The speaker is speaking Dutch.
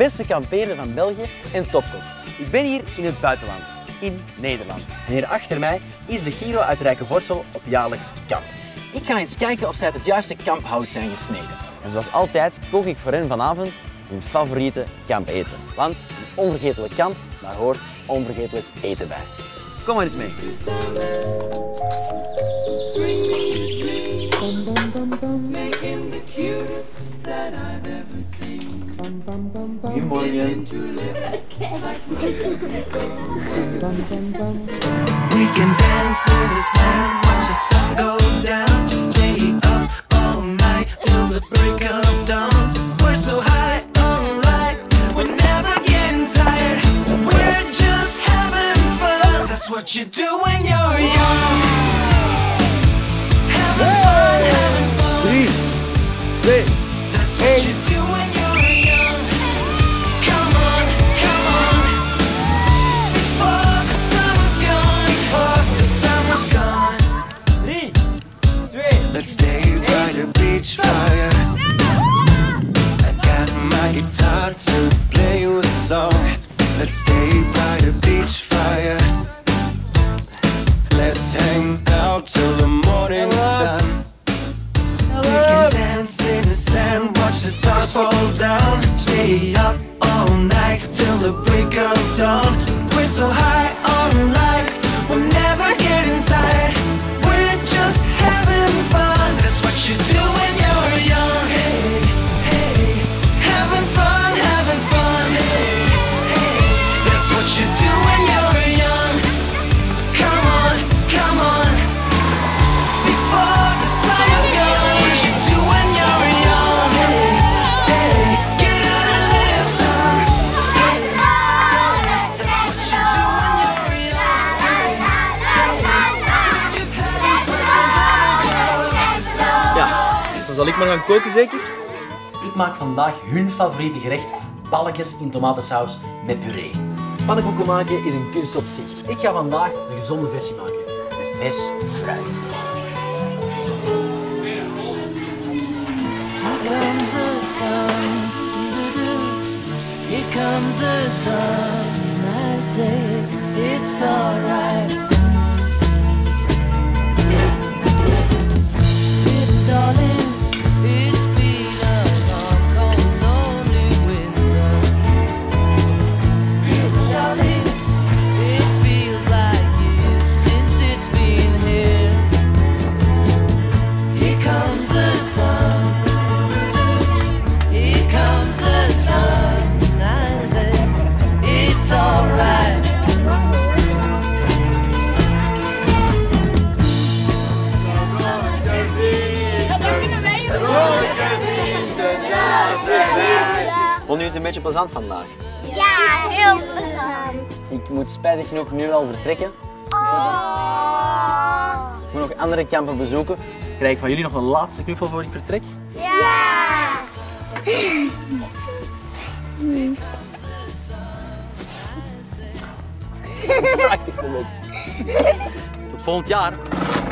beste kamperen van België en Topkop. Ik ben hier in het buitenland, in Nederland. En hier achter mij is de Giro uit Rijkenvorsel op jaarlijks kamp. Ik ga eens kijken of zij het juiste kamphout zijn gesneden. En zoals altijd kook ik voor hen vanavond hun favoriete kampeten. Want een onvergetelijk kamp, daar hoort onvergetelijk eten bij. Kom maar eens mee. Good morning. we can dance in the sun, watch the sun go down, stay up all night till the break of dawn. We're so high on life, we're never getting tired. We're just having fun. That's what you do when you're. Let's stay by the beach fire I got my guitar to play you a song Let's stay by the beach fire Let's hang out till the morning sun We can dance in the sand, watch the stars fall down Stay up all night till the break of dawn We're so high Dan zal ik maar gaan koken, zeker? Ik maak vandaag hun favoriete gerecht, balkjes in tomatensaus met puree. Pannenkoeken maken is een kunst op zich. Ik ga vandaag de gezonde versie maken. vers fruit. Here comes the sun, I say it's alright. Vond u het een beetje plezant vandaag? Ja, heel plezant. Ik moet spijtig genoeg nu al vertrekken. Oh. Ik moet nog andere kampen bezoeken. Krijg ik van jullie nog een laatste knuffel voor ik vertrek? Ja! Prachtig moment. Tot volgend jaar.